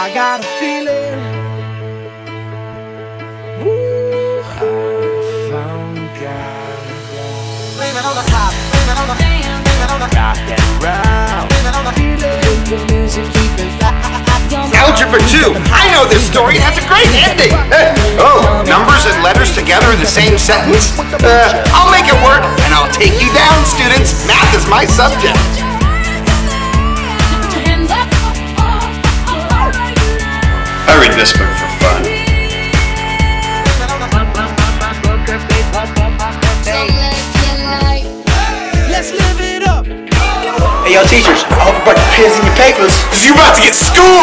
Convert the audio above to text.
I got a feeling. Ooh, I found God. Living on the top, living on the rock and roll. Feeling the music keeping Algebra 2. I know this story. It has a great ending. oh, numbers and letters together in the same sentence? Uh, I'll make it work, and I'll take you down, students. Math is my subject. This book for fun. Let's live it up. Hey, yo, teachers, I hope you brought your pens and your papers. Cause you're about to get schooled.